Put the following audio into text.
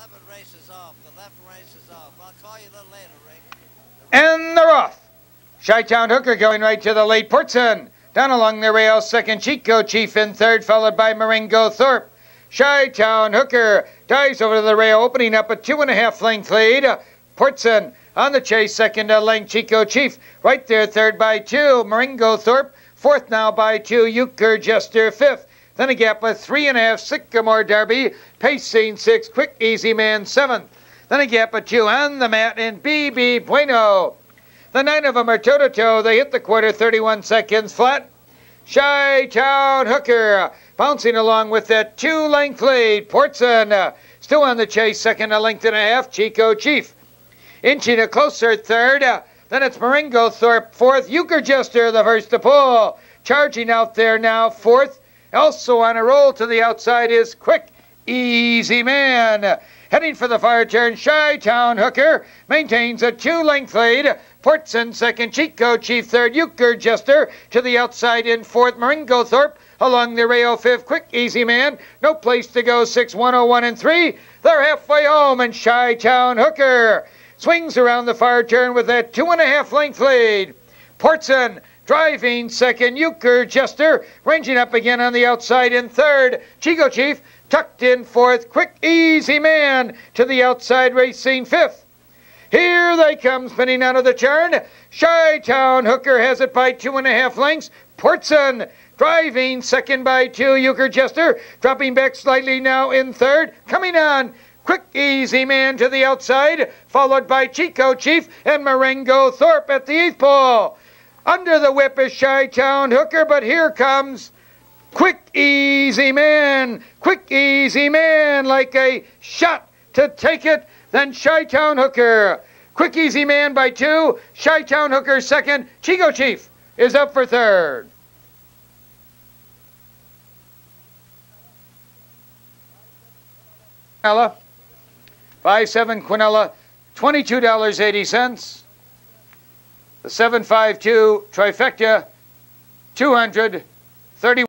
11 races off. The left race is off. I'll call you a little later, Rick. And they're off. Chi-Town Hooker going right to the late Portson. Down along the rail, second Chico Chief in third, followed by Marengo Thorpe. Chi-Town Hooker dives over to the rail, opening up a two and a half length lead. Portson on the chase, second uh, length Chico Chief. Right there, third by two, Marengo Thorpe. Fourth now by two, Euchre Jester fifth. Then a gap of three and a half, Sycamore Derby. pace Pacing six, Quick Easy Man seventh. Then a gap of two on the mat in BB Bueno. The nine of them are toe to toe. They hit the quarter 31 seconds flat. Chi-Town Hooker bouncing along with that two length lead. Portson still on the chase, second a length and a half. Chico Chief inching a closer third. Then it's Marengo Thorpe fourth. Euchre Jester the first to pull. Charging out there now fourth. Also on a roll to the outside is Quick Easy Man. Heading for the fire turn, Chi Town Hooker maintains a two length lead. Portson second, Chico Chief third, Euchre Jester to the outside in fourth, Marengo Thorpe along the rail fifth, Quick Easy Man, no place to go, six, 101 and three. They're halfway home, and Chi Town Hooker swings around the fire turn with that two and a half length lead. Portson driving second, Euchre Jester ranging up again on the outside in third, Chico Chief tucked in fourth, Quick Easy Man to the outside racing fifth. Here they come spinning out of the turn. Chi-Town Hooker has it by two and a half lengths. Portson driving second by two. Euchre Jester dropping back slightly now in third. Coming on. Quick Easy Man to the outside, followed by Chico Chief and Marengo Thorpe at the eighth pole. Under the whip is Chi-Town Hooker, but here comes Quick Easy Man. Quick Easy Man like a shot to take it then Chi-Town Hooker. Quick Easy Man by two. Chi-Town Hooker second. Chico Chief is up for third. Quinella. 5-7 Quinella. $22.80. The 752 trifecta. 230